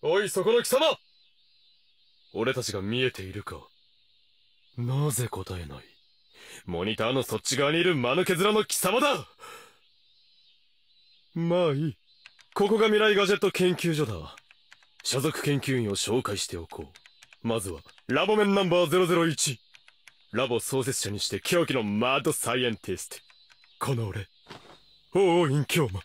おいそこの貴様。俺たちが見えているか。なぜ答えない。モニターのそっち側にいる間抜け面の貴様だ。まあいい。ここが未来ガジェット研究所だ。所属研究員を紹介しておこう。まずはラボメンナンバー001ラボ創設者にして狂気のマッドサイエンティスト。この俺。王院京馬